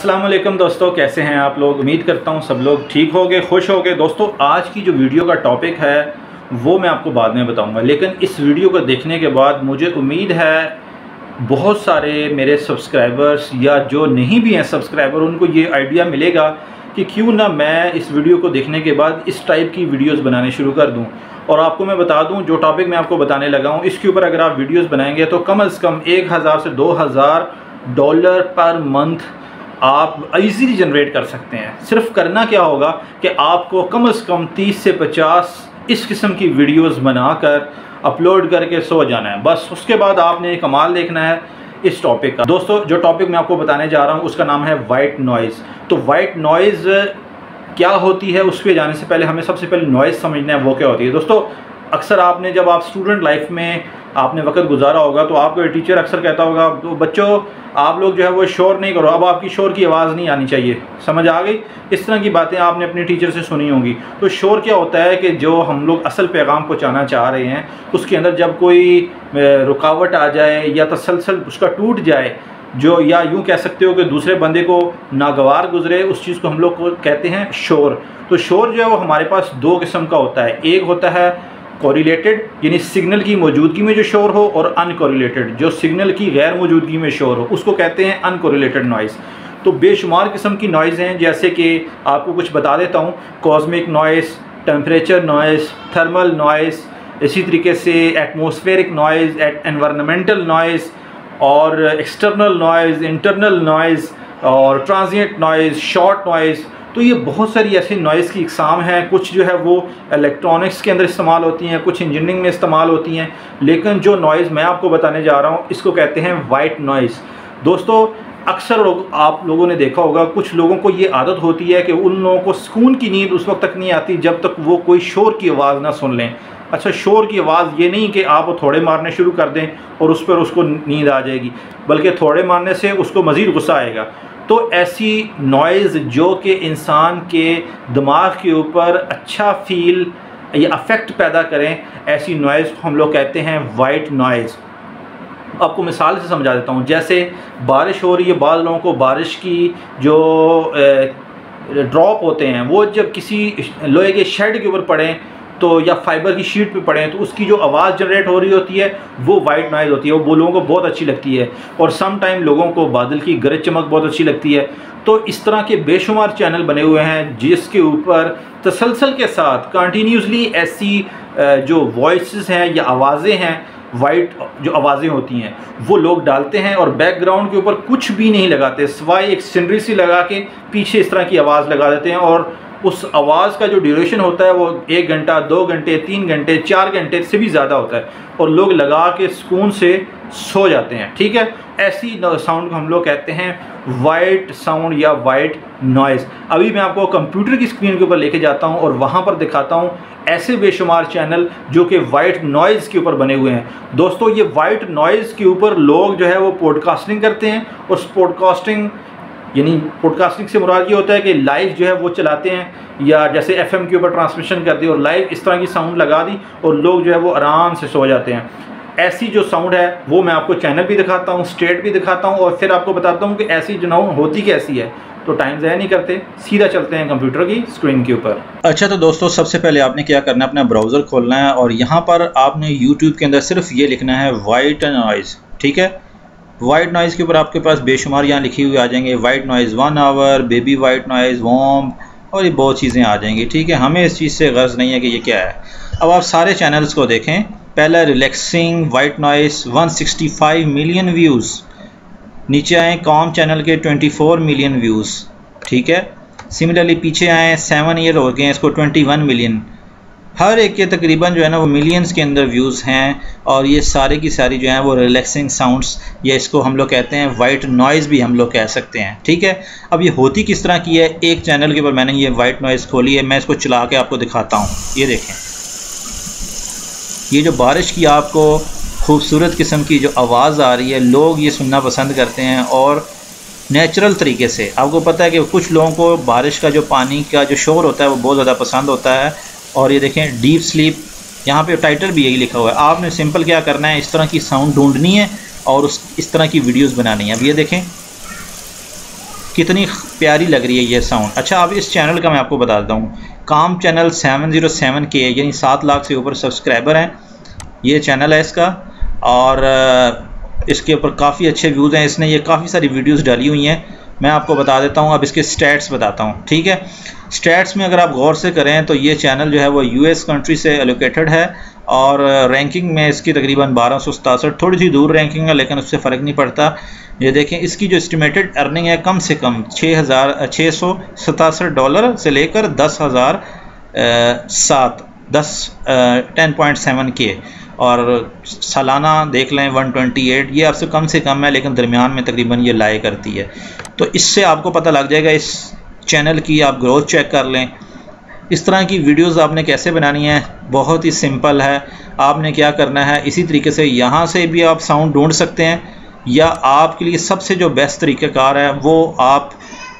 अस्सलाम वालेकुम दोस्तों, कैसे हैं आप लोग? उम्मीद करता हूँ सब लोग ठीक हो गए खुश हो गए दोस्तों, आज की जो वीडियो का टॉपिक है, वो मैं आपको बाद में बताऊँगा। लेकिन इस वीडियो को देखने के बाद मुझे उम्मीद है, बहुत सारे मेरे सब्सक्राइबर्स या जो नहीं भी हैं सब्सक्राइबर उनको ये आइडिया मिलेगा कि क्यों ना मैं इस वीडियो को देखने के बाद इस टाइप की वीडियोज़ बनाने शुरू कर दूँ। और आपको मैं बता दूँ, जो टॉपिक मैं आपको बताने लगा हूँ, इसके ऊपर अगर आप वीडियोस बनाएँगे तो कम अज़ कम एक हज़ार से दो हज़ार डॉलर पर मंथ आप इजीली जनरेट कर सकते हैं। सिर्फ़ करना क्या होगा कि आपको कम अज़ कम 30 से 50 इस किस्म की वीडियोस बनाकर अपलोड करके सो जाना है। बस उसके बाद आपने एक कमाल देखना है इस टॉपिक का। दोस्तों, जो टॉपिक मैं आपको बताने जा रहा हूँ, उसका नाम है वाइट नॉइज़ तो वाइट नॉइज़ क्या होती है उस पर जाने से पहले हमें सबसे पहले नॉइज़ समझना है, वो क्या होती है। दोस्तों, अक्सर आपने जब आप स्टूडेंट लाइफ में आपने वक्त गुजारा होगा तो आपको टीचर अक्सर कहता होगा तो बच्चों, आप लोग जो है वो शोर नहीं करो, अब आपकी शोर की आवाज़ नहीं आनी चाहिए। समझ आ गई? इस तरह की बातें आपने अपने टीचर से सुनी होंगी। तो शोर क्या होता है कि जो हम लोग असल पैगाम पहुँचाना चाह रहे हैं, उसके अंदर जब कोई रुकावट आ जाए या तसलसल उसका टूट जाए, जो या यूँ कह सकते हो कि दूसरे बंदे को नागवार गुजरे, उस चीज़ को हम लोग कहते हैं शोर। तो शोर जो है वो हमारे पास दो किस्म का होता है। एक होता है कोरिलेटेड यानी सिग्नल की मौजूदगी में जो शोर हो और अनकोरिलेटेड जो सिग्नल की गैर मौजूदगी में शोर हो, उसको कहते हैं अनकोरिलेटेड नॉइज़ तो बेशुमार किस्म की नॉइज़ हैं, जैसे कि आपको कुछ बता देता हूँ cosmic noise temperature noise thermal noise इसी तरीके से एटमोसफेरिक नॉइज़ एनवायरनमेंटल नॉइज़ और एक्सटर्नल नॉइज़ इंटरनल नॉइज़ और ट्रांजिएंट नॉइज़ शॉर्ट नॉइज़ तो ये बहुत सारी ऐसी नॉइज़ की इकसाम हैं। कुछ जो है वो इलेक्ट्रॉनिक्स के अंदर इस्तेमाल होती हैं, कुछ इंजीनियरिंग में इस्तेमाल होती हैं। लेकिन जो नॉइज़ मैं आपको बताने जा रहा हूँ, इसको कहते हैं वाइट नॉइज़ दोस्तों, अक्सर लोग, आप लोगों ने देखा होगा, कुछ लोगों को ये आदत होती है कि उन लोगों को सुकून की नींद उस वक्त तक नहीं आती जब तक वो कोई शोर की आवाज़ ना सुन लें। अच्छा शोर की आवाज़ ये नहीं कि आप वो थोड़े मारने शुरू कर दें और उस पर उसको नींद आ जाएगी, बल्कि थोड़े मारने से उसको मज़ीद गुस्सा आएगा। तो ऐसी नॉइज़ जो कि इंसान के दिमाग के ऊपर अच्छा फील या अफेक्ट पैदा करें, ऐसी नॉइज़ को हम लोग कहते हैं वाइट नॉइज़ आपको मिसाल से समझा देता हूँ, जैसे बारिश हो रही है बाद लोगों को बारिश की जो ड्रॉप होते हैं, वो जब किसी लोहे के शेड के ऊपर पड़ें तो या फाइबर की शीट पे पड़े हैं तो उसकी जो आवाज़ जनरेट हो रही होती है, वो वाइट नॉइज़ होती है। वो लोगों को बहुत अच्छी लगती है। और सम टाइम लोगों को बादल की गरज चमक बहुत अच्छी लगती है। तो इस तरह के बेशुमार चैनल बने हुए हैं, जिसके ऊपर तसलसल के साथ कंटिन्यूसली ऐसी जो वॉइस हैं या आवाज़ें हैं वाइट जो आवाज़ें होती हैं, वो लोग डालते हैं और बैकग्राउंड के ऊपर कुछ भी नहीं लगाते। सवाई एक सीनरी सी लगा के पीछे इस तरह की आवाज़ लगा देते हैं और उस आवाज़ का जो ड्यूरेशन होता है वो एक घंटा, दो घंटे, तीन घंटे, चार घंटे से भी ज़्यादा होता है और लोग लगा के सुकून से सो जाते हैं, ठीक है? ऐसी साउंड को हम लोग कहते हैं वाइट साउंड या वाइट नॉइज़ अभी मैं आपको कंप्यूटर की स्क्रीन के ऊपर लेके जाता हूँ और वहाँ पर दिखाता हूँ ऐसे बेशुमार चैनल जो कि वाइट नॉइज़ के ऊपर बने हुए हैं। दोस्तों, ये वाइट नॉइज़ के ऊपर लोग जो है वो पॉडकास्टिंग करते हैं। और पॉडकास्टिंग यानी पॉडकास्टिंग से मुराद ये होता है कि लाइव जो है वो चलाते हैं, या जैसे एफएम के ऊपर ट्रांसमिशन कर दी और लाइव इस तरह की साउंड लगा दी, और लोग जो है वो आराम से सो जाते हैं। ऐसी जो साउंड है, वो मैं आपको चैनल भी दिखाता हूँ स्टेट भी दिखाता हूँ, और फिर आपको बताता हूँ कि ऐसी जो नाउन होती कैसी है। तो टाइम ज़ाया नहीं करते, सीधा चलते हैं कंप्यूटर की स्क्रीन के ऊपर। अच्छा तो दोस्तों, सबसे पहले आपने क्या करना है, अपना ब्राउज़र खोलना है, और यहाँ पर आपने यूट्यूब के अंदर सिर्फ़ ये लिखना है वाइट एंड नॉइज़ ठीक है? वाइट नॉइज़ के ऊपर आपके पास बेशुमार यहाँ लिखी हुई आ जाएँगे white noise one hour baby white noise womb और ये बहुत चीज़ें आ जाएँगी, ठीक है? हमें इस चीज़ से गर्ज नहीं है कि ये क्या है। अब आप सारे चैनल्स को देखें, पहला relaxing white noise 165 million views नीचे आए कॉम चैनल के 24 मिलियन व्यूज़ ठीक है? सिमिलरली पीछे आए सेवन ईयर हो गए इसको 21 मिलियन हर एक के तकरीबन जो है ना वो मिलियंस के अंदर व्यूज़ हैं और ये सारे की सारी जो हैं वो रिलैक्सिंग साउंड्स या इसको हम लोग कहते हैं वाइट नॉइज़ भी हम लोग कह सकते हैं, ठीक है? अब ये होती किस तरह की है? एक चैनल के ऊपर मैंने ये वाइट नॉइज़ खोली है, मैं इसको चला के आपको दिखाता हूँ, ये देखें। ये जो बारिश की आपको खूबसूरत किस्म की जो आवाज़ आ रही है, लोग ये सुनना पसंद करते हैं और नेचुरल तरीके से। आपको पता है कि कुछ लोगों को बारिश का जो पानी का जो शोर होता है वो बहुत ज़्यादा पसंद होता है और ये देखें डीप स्लीप यहाँ पे टाइटल भी यही लिखा हुआ है। आपने सिंपल क्या करना है, इस तरह की साउंड ढूंढनी है और उस, इस तरह की वीडियोस बनानी है। अब ये देखें, कितनी प्यारी लग रही है ये साउंड अच्छा अब इस चैनल का मैं आपको बताता हूँ। काम चैनल 707 के, यानी सात लाख से ऊपर सब्सक्राइबर हैं। ये चैनल है इसका और इसके ऊपर काफ़ी अच्छे व्यूज़ हैं। इसने ये काफ़ी सारी वीडियोस डाली हुई हैं। मैं आपको बता देता हूँ, अब इसके स्टैट्स बताता हूँ, ठीक है? स्टैट्स में अगर आप गौर से करें तो ये चैनल जो है वो यूएस कंट्री से एलोकेटेड है और रैंकिंग में इसकी तकरीबन बारह थोड़ी सी दूर रैंकिंग है, लेकिन उससे फ़र्क नहीं पड़ता। ये देखें, इसकी जो एस्टिमेटेड अर्निंग है, कम से कम छः हज़ार छः सौ सतासठ डॉलर से लेकर दस हज़ार सात, दस टेन पॉइंट सेवन के और सालाना देख लें 128 ये आपसे कम से कम है, लेकिन दरमियान में तकरीबन ये लाए करती है। तो इससे आपको पता लग जाएगा, इस चैनल की आप ग्रोथ चेक कर लें। इस तरह की वीडियोस आपने कैसे बनानी है? बहुत ही सिंपल है। आपने क्या करना है? इसी तरीके से यहाँ से भी आप साउंड ढूंढ सकते हैं, या आपके लिए सबसे जो बेस्ट तरीक़ेकार है, वो आप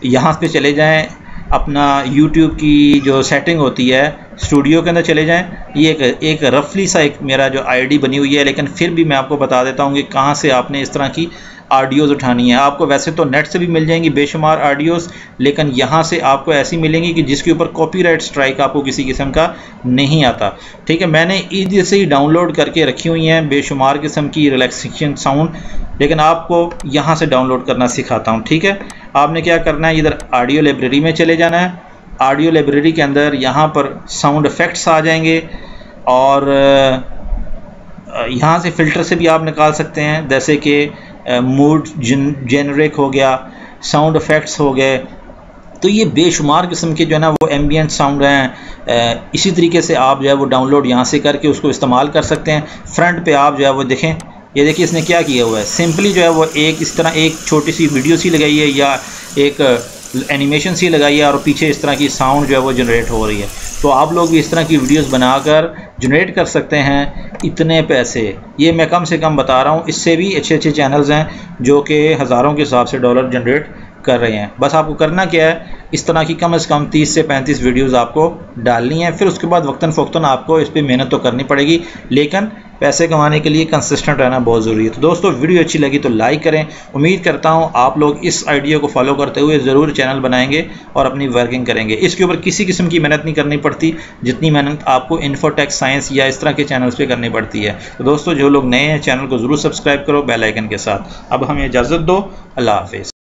यहाँ पे चले जाएँ। अपना YouTube की जो सेटिंग होती है स्टूडियो के अंदर चले जाएँ। ये एक एक रफली सा एक मेरा जो आईडी बनी हुई है, लेकिन फिर भी मैं आपको बता देता हूँ कि कहाँ से आपने इस तरह की ऑडियोज़ उठानी है। आपको वैसे तो नेट से भी मिल जाएँगी बेशुमार ऑडियोज़ लेकिन यहाँ से आपको ऐसी मिलेंगी कि जिसके ऊपर कॉपीराइट स्ट्राइक आपको किसी किस्म का नहीं आता। ठीक है, मैंने ईजी से ही डाउनलोड करके रखी हुई हैं, बेशुमार किस्म की रिलैक्सेशन साउंड लेकिन आपको यहाँ से डाउनलोड करना सिखाता हूँ। ठीक है, आपने क्या करना है? इधर ऑडियो लाइब्रेरी में चले जाना है। ऑडियो लाइब्रेरी के अंदर यहाँ पर साउंड इफ़ेक्ट्स आ जाएँगे और यहाँ से फ़िल्टर से भी आप निकाल सकते हैं, जैसे कि मूड जेनरिक हो गया साउंड इफ़ेक्ट्स हो गए तो ये बेशुमार किस्म के जो है ना वो एम्बियंट साउंड हैं। इसी तरीके से आप जो है वो डाउनलोड यहाँ से करके उसको इस्तेमाल कर सकते हैं। फ्रंट पे आप जो है वो देखें, ये देखिए इसने क्या किया हुआ है। सिंपली जो है वो एक इस तरह एक छोटी सी वीडियो सी लगाई है या एक एनिमेशन सी लगाई है और पीछे इस तरह की साउंड जो है वो जनरेट हो रही है। तो आप लोग भी इस तरह की वीडियोस बनाकर जनरेट कर सकते हैं इतने पैसे। ये मैं कम से कम बता रहा हूँ, इससे भी अच्छे अच्छे चैनल्स हैं जो कि हज़ारों के हिसाब से डॉलर जनरेट कर रहे हैं। बस आपको करना क्या है, इस तरह की कम से कम 30 से 35 वीडियोस आपको डालनी है। फिर उसके बाद वक्ता फ़वक्ता आपको इस पर मेहनत तो करनी पड़ेगी, लेकिन पैसे कमाने के लिए कंसिस्टेंट रहना बहुत ज़रूरी है। तो दोस्तों, वीडियो अच्छी लगी तो लाइक करें। उम्मीद करता हूँ आप लोग इस आइडिया को फॉलो करते हुए ज़रूर चैनल बनाएँगे और अपनी वर्किंग करेंगे। इसके ऊपर किसी किस्म की मेहनत नहीं करनी पड़ती, जितनी मेहनत आपको इन्फोटेक साइंस या इस तरह के चैनल्स पर करनी पड़ती है। तो दोस्तों, जो लोग नए हैं चैनल को ज़रूर सब्सक्राइब करो बेलाइकन के साथ। अब हमें इजाज़त दो। अल्लाह हाफिज़।